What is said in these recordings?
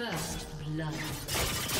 First blood.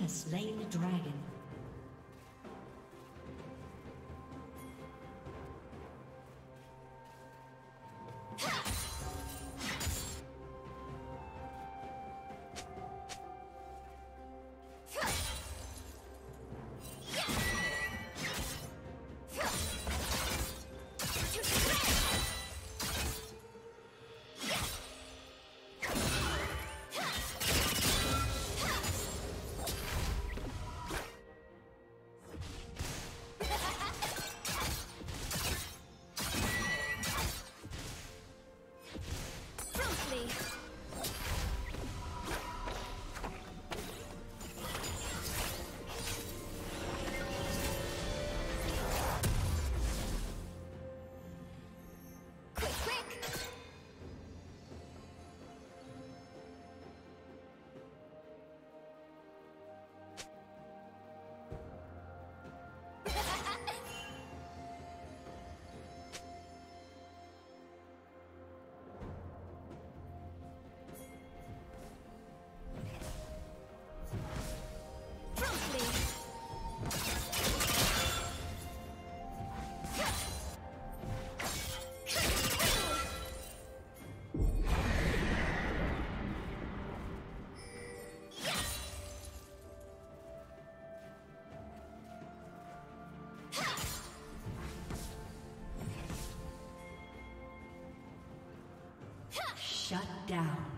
Has slain the dragon. Shut down.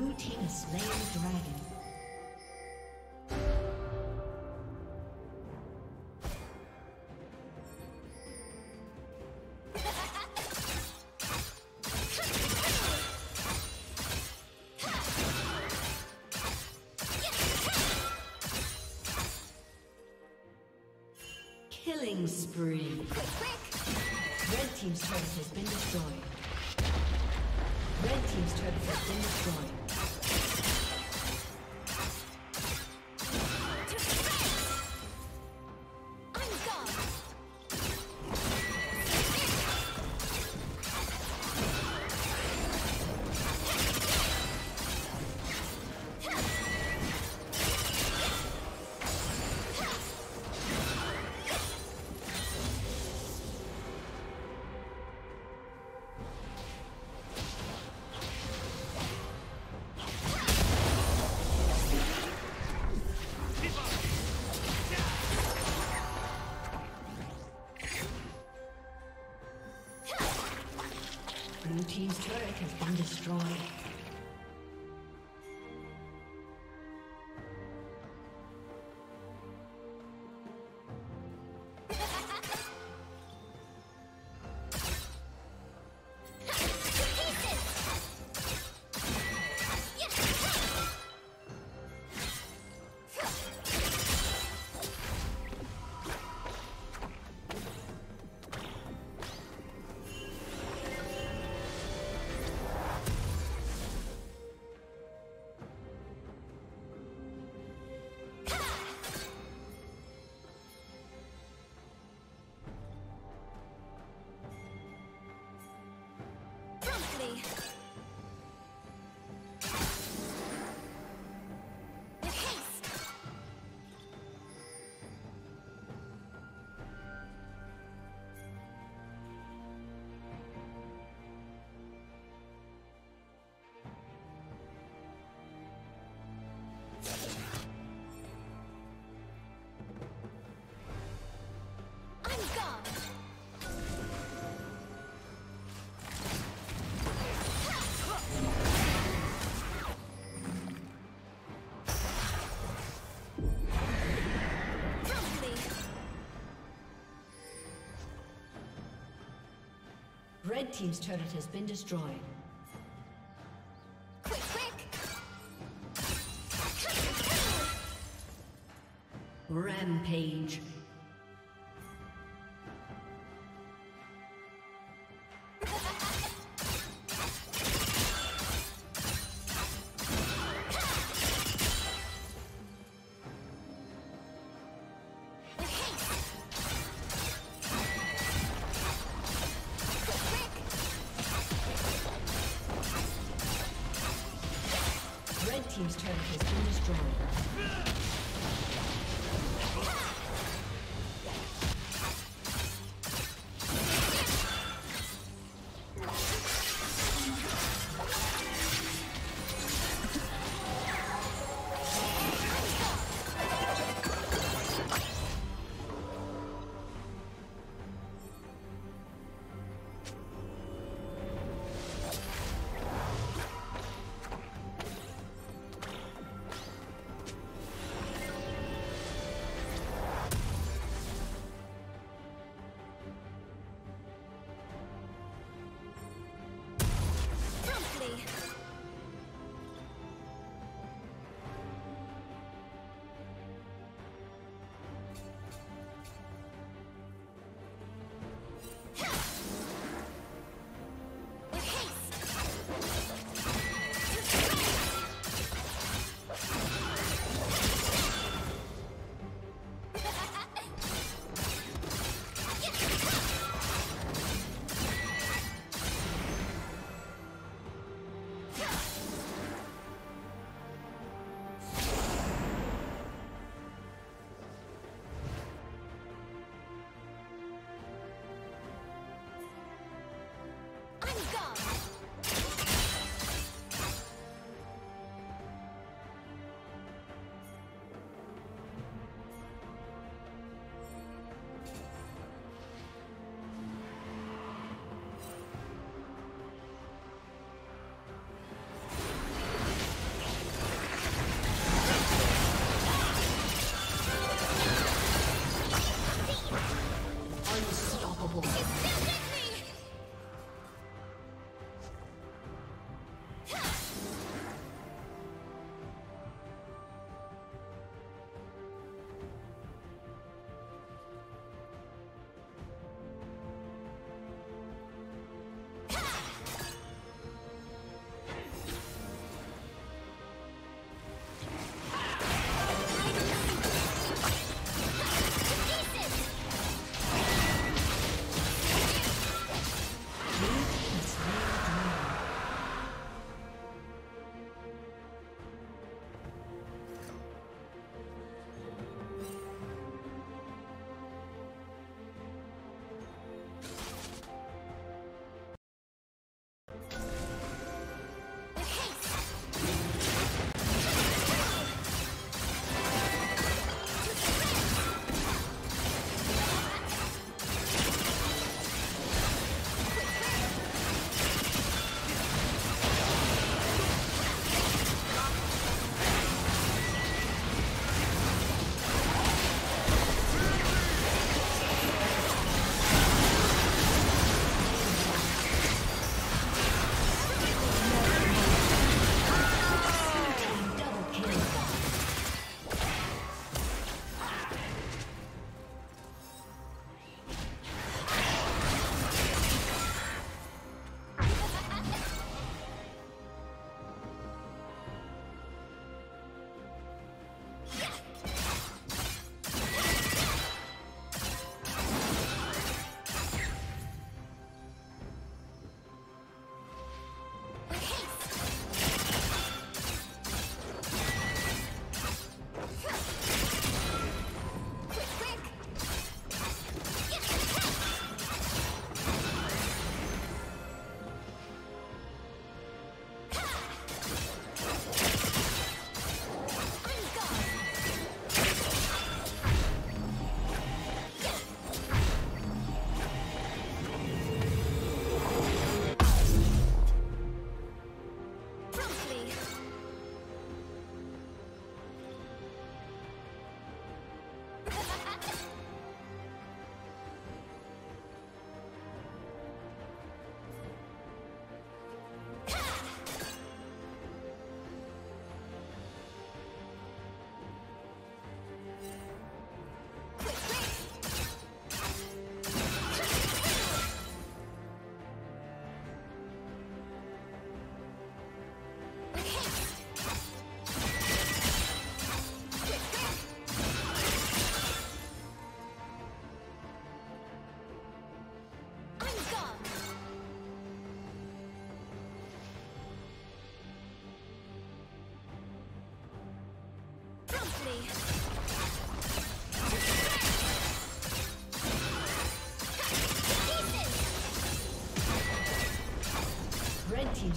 Blue team has the dragon. Has been destroyed. Red Team's turret has been destroyed. Quick, quick. Rampage.